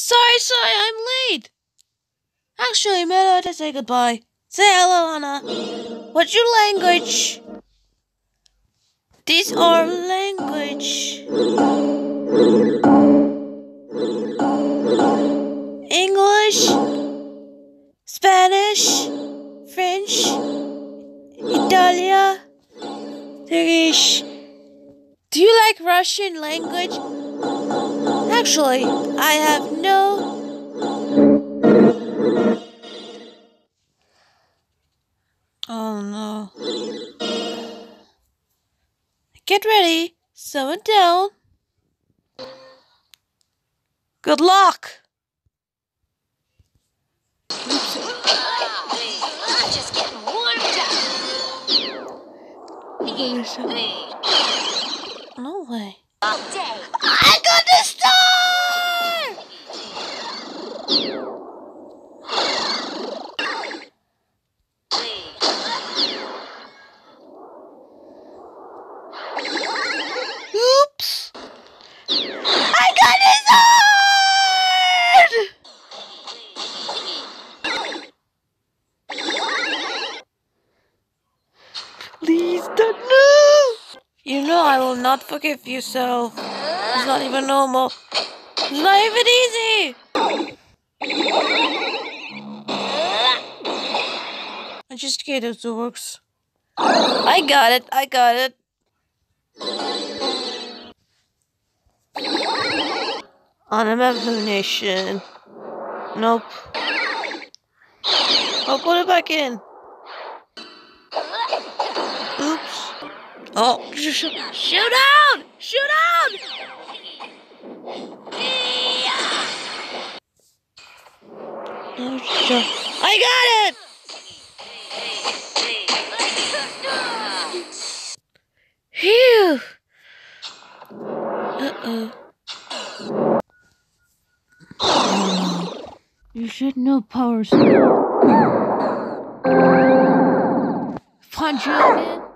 Sorry, sorry, I'm late. Actually, better to say goodbye. Say hello, Anna. What's your language? These are language. English, Spanish, French, Italia, Turkish. Do you like Russian language? Actually, I have no. Oh no. Get ready. Seven down. Good luck. I'm just getting warmed up. No way. All day. I got the star! Oops! I got the sword! Don't! You know I will not forgive you so. It's not even normal. It's not even easy! I just get it works. I got it, I got it. On a nation. Nope. I'll put it back in. Oh, shoot out! Shoot out! No. I got it! Phew! Uh-oh. You should know powers. Punch out, man.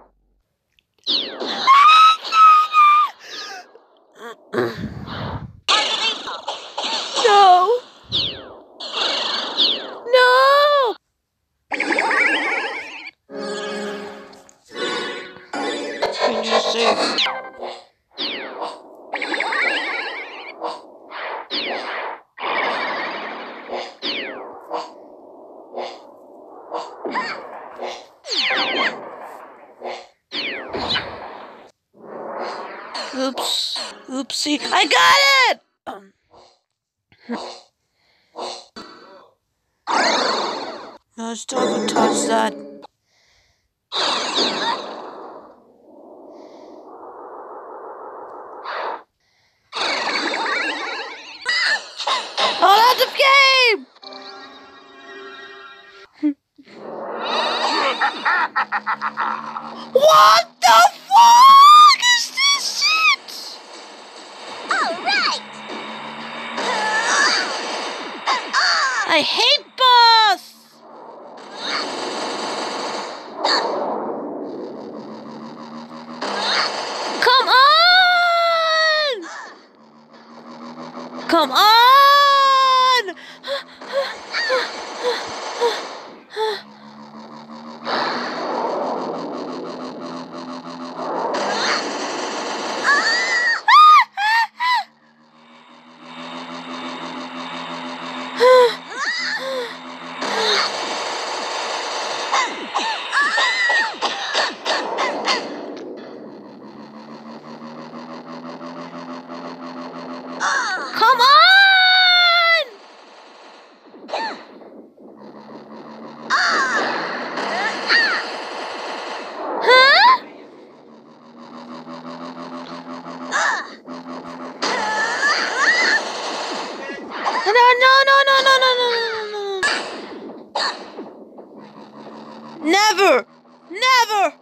Oops. Oopsie. I got it! Um. No, still haven't touched that. What the fuck is this shit? All right. I hate boss! Come on! Come on! Come on! Huh? No, no, no, no, no, no, no, no, no, no. Never! Never!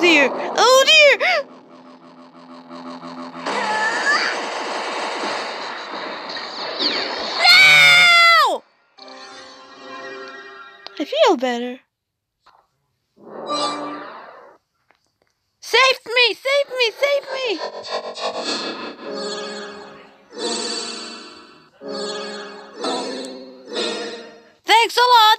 Dear! Oh dear! No! I feel better. Save me! Save me! Save me! Thanks a lot.